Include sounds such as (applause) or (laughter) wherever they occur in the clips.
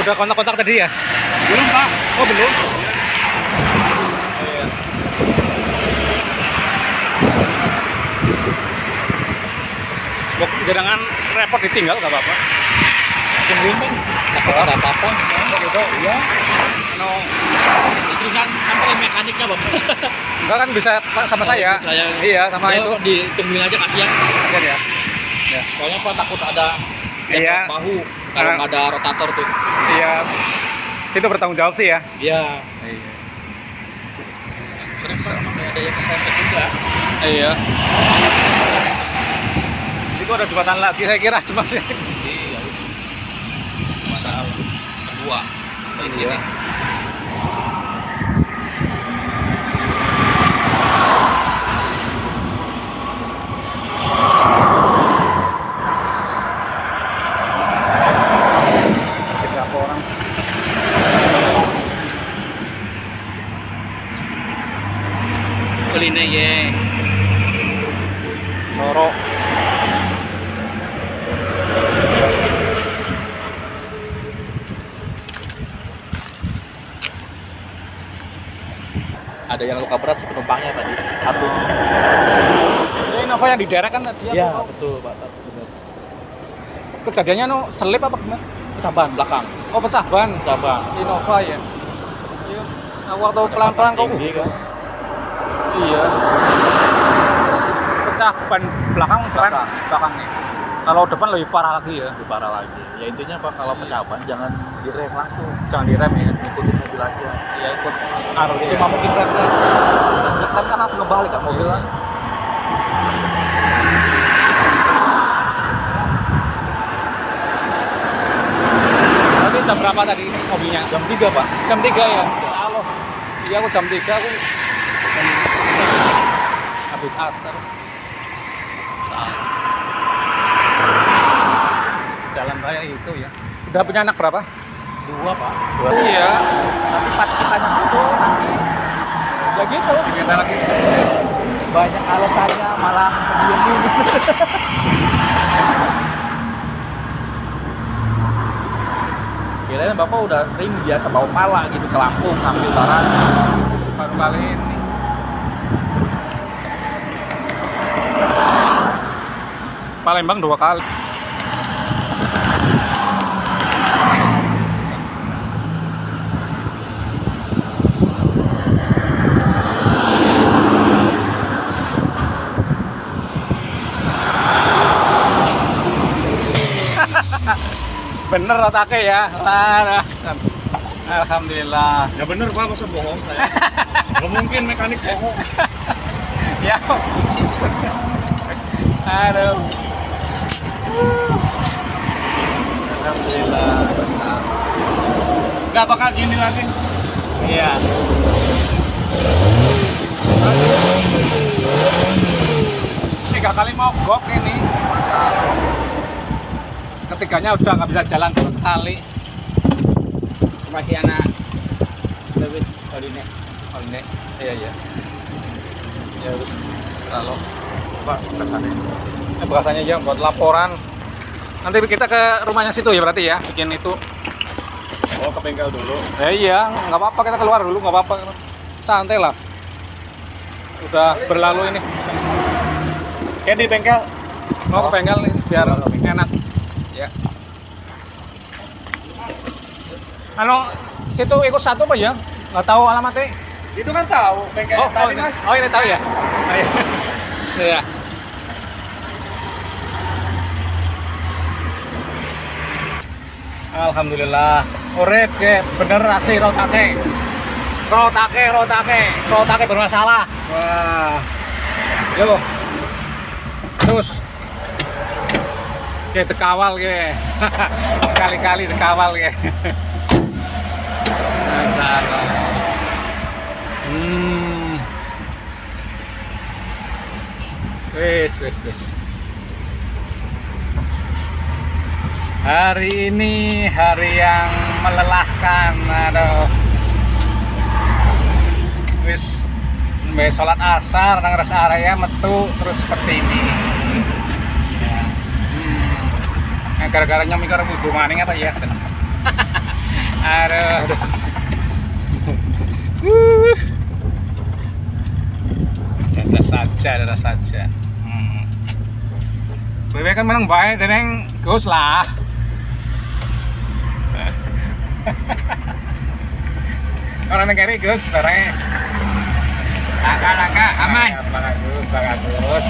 Udah kontak-kontak tadi ya? Belum pak Oh belum. Jangan repot ditinggal gak apa-apa. pembimbing takut ada apa-apa Oh gitu, iya. No, itu kan antar mekaniknya bang enggak kan bisa sama saya. saya Iya, sama itu. ditungguin aja kasihan Kasian ya. soalnya pak takut ada Iya. bahu kalau Ah. nggak ada rotator tuh Iya. Situ bertanggung jawab sih ya. iya Iya. sering ada yang keserempet juga Iya. Itu ada jembatan lagi saya kira cuma sih. iya masalah kedua dari Iya. sini Berapa orang? keline ye Loro. Ada yang luka berat sih penumpangnya tadi satu Ini Nova yang di daerah kan tadi iya apa? betul pak benar Kejadiannya no selip apa gimana? pecahan belakang Oh pecah ban. cabang Innova ya. Iya. Aku waktu pelan-pelan kok. tinggi kan Iya. Pecah ban belakang Belakang. belakang nih. Kalau depan lebih parah lagi ya. lebih parah lagi ya intinya pak kalau pecahan jangan direm langsung Jangan direm ya. ikutin mobil aja Iya ikut arus itu mah mungkin remnya rem kan langsung ngebalik kan mobil kan Tadi jam berapa tadi mobilnya? jam 3 pak Jam 3 ya? Allah. Iya aku jam 3 aku jam habis asar. Jalan raya itu ya. Udah punya anak berapa? Dua pak Iya. tapi pas kita nyambut nanti Ya gitu. Kita lagi. banyak alasannya malah diem (laughs) Kirain bapak udah sering biasa bawa pala gitu ke Lampung ambil barang Baru kali ini. Palembang dua kali. Bener otaknya ya. Lah, Alhamdulillah. ya bener pak masa bohong saya (laughs) nggak mungkin mekanik bohong Ya. Aduh. Alhamdulillah. nggak bakal gini lagi Iya. Tiga kali mogok ini. Masalah. Ketiganya udah nggak bisa jalan sama sekali. masih anak bebek Oline Oh ini, iya iya. Ya harus kalau pak kesannya eh, bekasannya ya buat laporan. Nanti kita ke rumahnya situ ya berarti ya bikin itu. oh ke bengkel dulu Ya iya, nggak apa-apa kita keluar dulu, nggak apa-apa. Santai lah. Udah berlalu ini. kayak di bengkel Mau ke bengkel biar enak. Ya. Anu, situ ikut satu apa ya? Nggak tahu alamatnya. itu kan tahu bengkel Oh, oh, tadi ini, mas oh ini tahu ya? Oh, iya. Iya. Alhamdulillah. Urip ke bener asih rotake. Rotake, rotake, rotake bermasalah. Wah. Yo. Terus. Oke, tekawal ya. (laughs) Kali-kali terkawal ya. Hmm. Wes, wes, wes. Hari ini hari yang melelahkan, aduh. Wes mbek sholat asar nang area metu terus seperti ini. Gara-gara nyomi karo wudu maning apa ya? aduh. Ada saja, ada saja. Hmm. Bebek kan menang baik, teneng gus lah. Orang negara gus, barangnya. Langkah, langkah, aman. Bagus, bagus.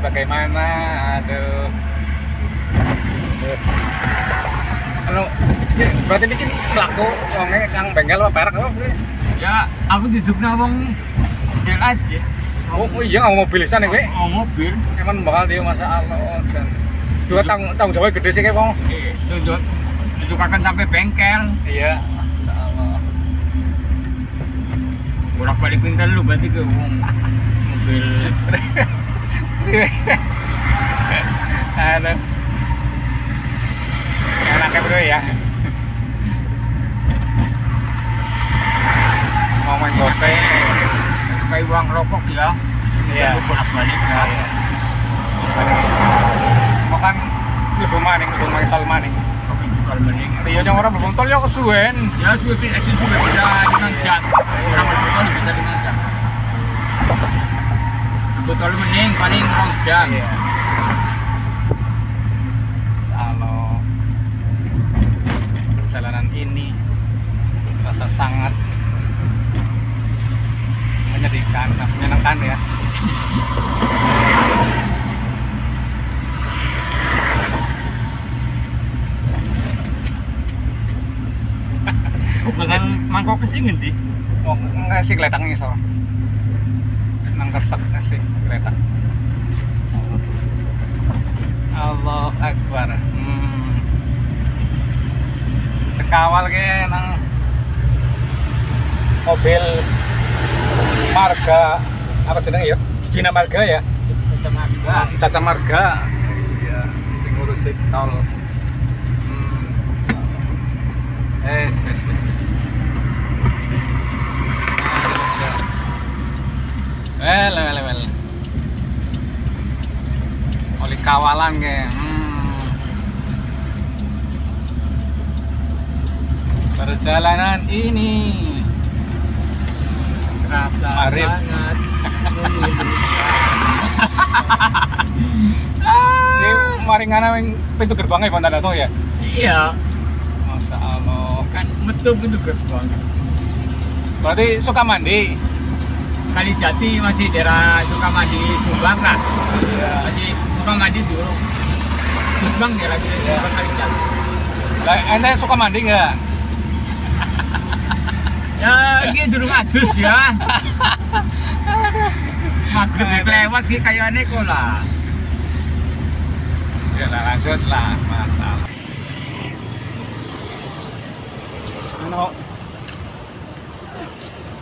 Bagaimana? Aduh. Anu, ya, berarti bikin pelaku, wongnya kang bengkel apa perak apa? Ya, aku duduk wong Del aja. Oh, oh iya nggak mau mobilisan nih, Oh, mobil. Emang bakal dia masa Allah, Jan. Dua tanggung tanggung jawab gede sih kayak wong. Eh, duduk duduk akan sampai bengkel. Iya. Allah. Bolak balik bengkel lu berarti ke wong mobil. (laughs) Aduh. Enaknya bro ya. Mau main gose. Kayak uang rokok ya. Iya. Bolak balik. Iya. Mau kan lebih maning, lebih maning tol maning. Iya yang orang belum tol ya kesuwen. Ya, sudah action sudah bisa dengan jam. Orang berbotol bisa dengan jam. Botol mending paling rong jam. Iya. Salo. Perjalanan ini terasa sangat menyedihkan, menyenangkan ya. Pesan mangkok ke sini ngendi? Oh, enggak sih keletang nih so. Nang kersek sih keletak. Allah Akbar. Hmm. Tekawal ke nang mobil marga apa jenenge ya? Bina Marga ya? Juga. Jasa Marga. Iya, sing ngurusi tol. Hmm. Wes, wes, wes, wes. Well, well, well. Oleh kawalan ke. Hmm. Perjalanan ini Rasa Arif. sangat Ini (laughs) maringana yang pintu gerbangnya Bang Tanda ya? Iya, Masya Allah. kan metu pintu gerbang. Berarti suka mandi? Kali Jati masih daerah Sukamandi Subang lah. Masih Sukamandi dulu. Subang daerah Subang Kali Jati. Lah, ente suka mandi nggak? (laughs) Ya, ini dulu adus ya. Maghrib lewat ki kayane kok lah. Ya lah lanjut lah, masalah.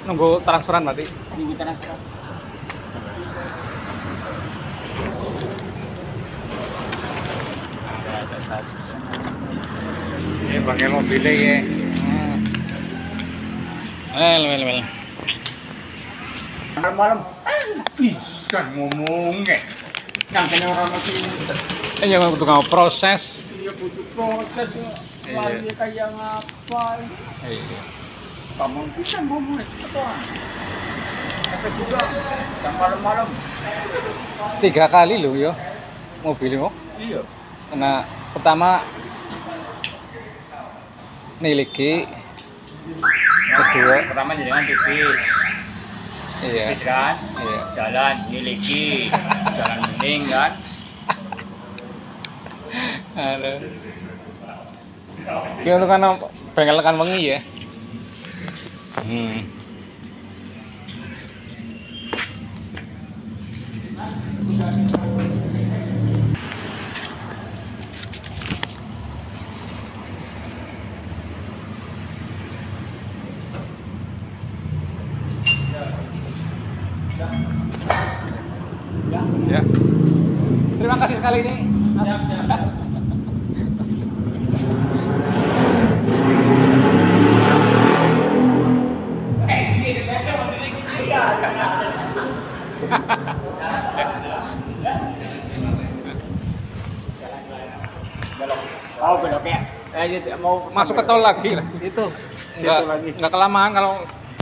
Nunggu transferan berarti? Minggu transfer. Ada saja. Ini pakai mobilnya ya. Well, well, well. Malam-malam bisa ngomongnya. Yang kena orang masih Ini yang untuk kamu proses. dia butuh proses Iya. lagi kayak ngapa Iya. Kamu bisa juga yang malam-malam. Tiga kali loh yo. Mobilnya. iya. Karena pertama niliki. Kedua pertama jalan tipis. Iya. Tipis kan? Iya. Jalan miliki jalan bening kan? Halo. Ki kan bengkel kan wengi ya. Hmm. Ya. Terima kasih sekali ini. Ya, ya. Oh, beloknya. Eh, dia mau Masuk ke tol lagi lah. itu. Enggak, enggak kelamaan kalau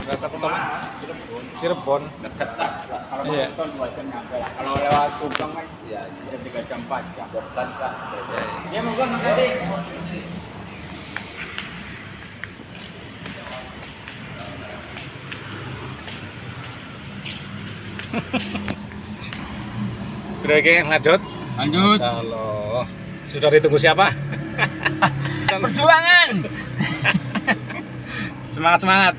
enggak ke tol. Cirebon. Kalau Iya. dua jam nyampe lah. Kalau lewat Subang kan ya jam tiga jam empat jam. Depan lah. Ya mau gua makasih. Oke, lanjut. Lanjut. Masya Allah. Sudah ditunggu siapa? Perjuangan. (laughs) semangat semangat.